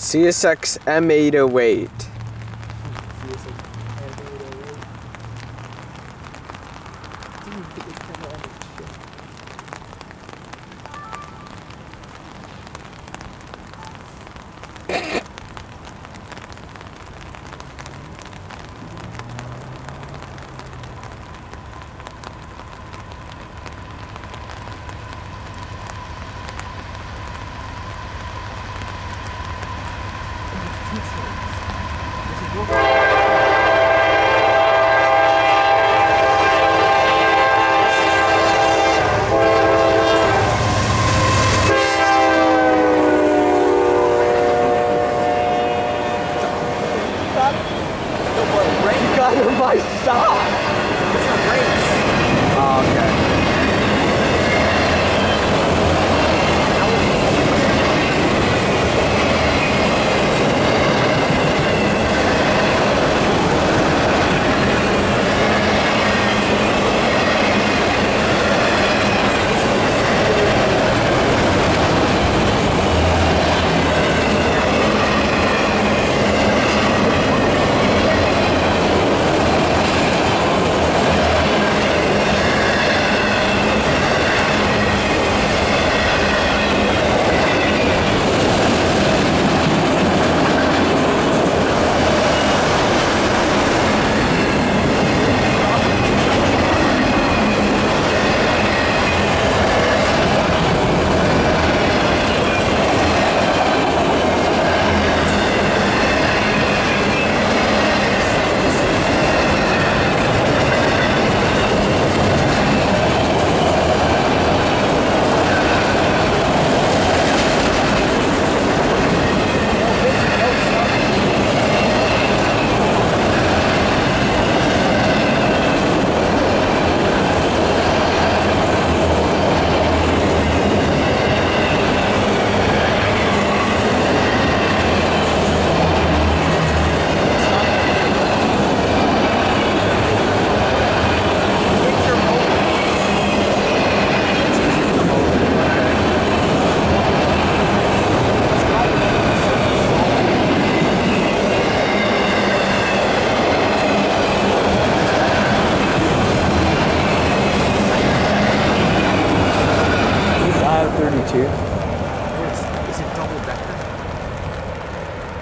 CSX M808. Música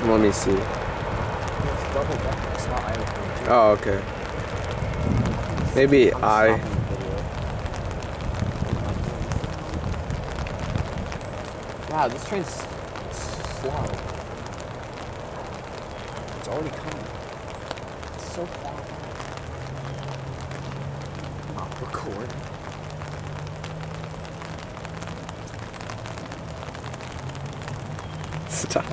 Let me see. It's double decker. It's not aisle 22. Oh, okay. Maybe I. stopping the video. Wow, this train's slow. It's already coming. It's so far. Oh, record. Stop.